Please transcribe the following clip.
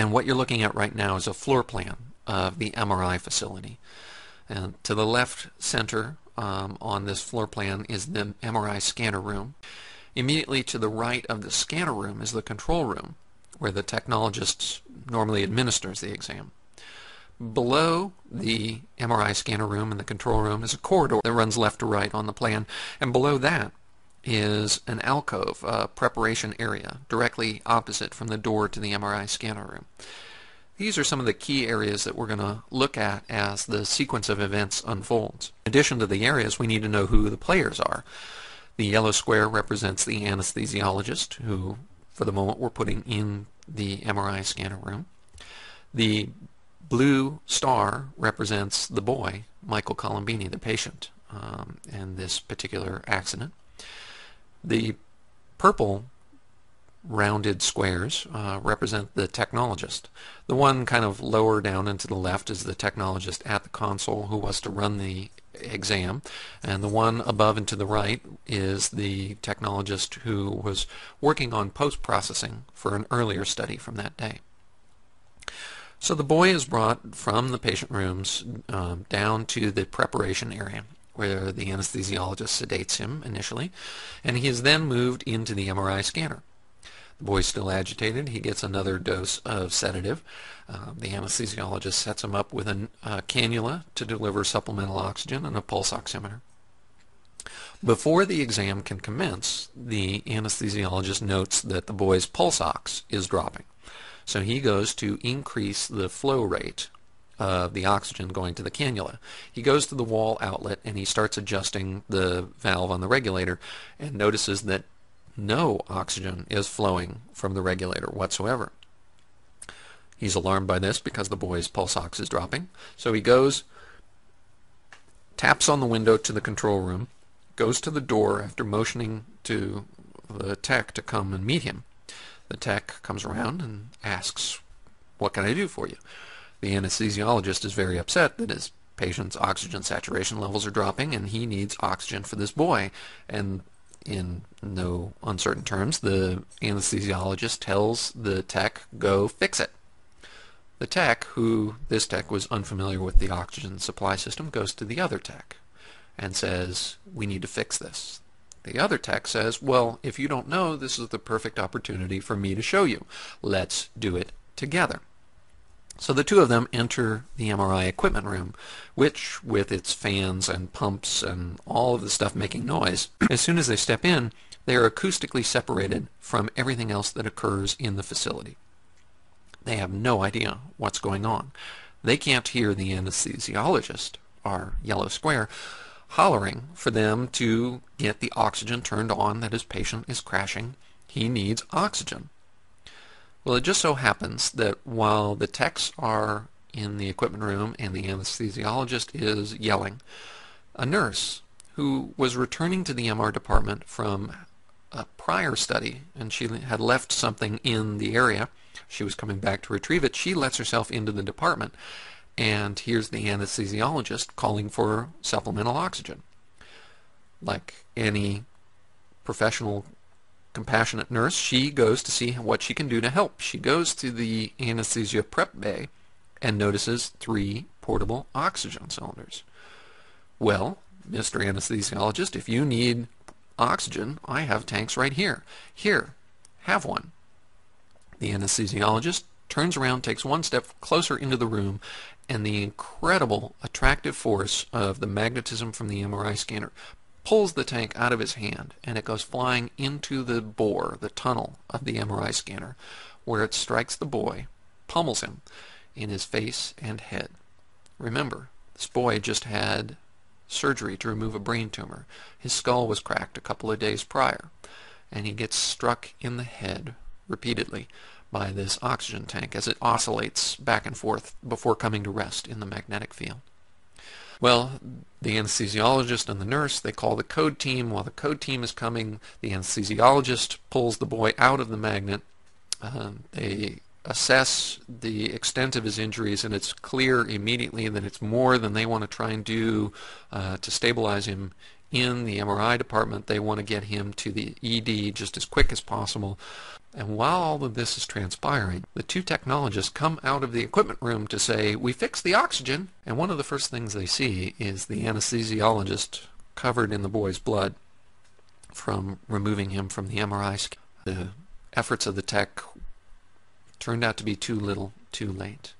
And what you're looking at right now is a floor plan of the MRI facility. And to the left center um, on this floor plan is the MRI scanner room. Immediately to the right of the scanner room is the control room, where the technologist normally administers the exam. Below the MRI scanner room and the control room is a corridor that runs left to right on the plan, and below that is an alcove, a preparation area, directly opposite from the door to the MRI scanner room. These are some of the key areas that we're going to look at as the sequence of events unfolds. In addition to the areas, we need to know who the players are. The yellow square represents the anesthesiologist, who for the moment we're putting in the MRI scanner room. The blue star represents the boy, Michael Colombini, the patient um, in this particular accident. The purple rounded squares uh, represent the technologist. The one kind of lower down and to the left is the technologist at the console who was to run the exam, and the one above and to the right is the technologist who was working on post-processing for an earlier study from that day. So the boy is brought from the patient rooms um, down to the preparation area where the anesthesiologist sedates him initially, and he is then moved into the MRI scanner. The boy's still agitated. He gets another dose of sedative. Uh, the anesthesiologist sets him up with a uh, cannula to deliver supplemental oxygen and a pulse oximeter. Before the exam can commence, the anesthesiologist notes that the boy's pulse ox is dropping. So he goes to increase the flow rate of the oxygen going to the cannula. He goes to the wall outlet and he starts adjusting the valve on the regulator and notices that no oxygen is flowing from the regulator whatsoever. He's alarmed by this because the boy's pulse ox is dropping. So he goes, taps on the window to the control room, goes to the door after motioning to the tech to come and meet him. The tech comes around and asks, what can I do for you? The anesthesiologist is very upset that his patient's oxygen saturation levels are dropping and he needs oxygen for this boy. And in no uncertain terms, the anesthesiologist tells the tech, go fix it. The tech, who this tech was unfamiliar with the oxygen supply system, goes to the other tech and says, we need to fix this. The other tech says, well, if you don't know, this is the perfect opportunity for me to show you. Let's do it together. So the two of them enter the MRI equipment room, which, with its fans and pumps and all of the stuff making noise, as soon as they step in, they are acoustically separated from everything else that occurs in the facility. They have no idea what's going on. They can't hear the anesthesiologist, our yellow square, hollering for them to get the oxygen turned on that his patient is crashing. He needs oxygen. Well, it just so happens that while the techs are in the equipment room and the anesthesiologist is yelling, a nurse who was returning to the MR department from a prior study and she had left something in the area, she was coming back to retrieve it, she lets herself into the department and here's the anesthesiologist calling for supplemental oxygen. Like any professional compassionate nurse, she goes to see what she can do to help. She goes to the anesthesia prep bay and notices three portable oxygen cylinders. Well, Mr. Anesthesiologist, if you need oxygen, I have tanks right here. Here, have one. The anesthesiologist turns around, takes one step closer into the room, and the incredible attractive force of the magnetism from the MRI scanner pulls the tank out of his hand and it goes flying into the bore, the tunnel of the MRI scanner, where it strikes the boy, pummels him in his face and head. Remember, this boy just had surgery to remove a brain tumor. His skull was cracked a couple of days prior, and he gets struck in the head repeatedly by this oxygen tank as it oscillates back and forth before coming to rest in the magnetic field. Well, the anesthesiologist and the nurse, they call the code team. While the code team is coming, the anesthesiologist pulls the boy out of the magnet. Uh, they assess the extent of his injuries, and it's clear immediately that it's more than they want to try and do uh, to stabilize him in the MRI department. They want to get him to the ED just as quick as possible. And while all of this is transpiring, the two technologists come out of the equipment room to say, We fixed the oxygen. And one of the first things they see is the anesthesiologist covered in the boy's blood from removing him from the MRI. The efforts of the tech turned out to be too little, too late.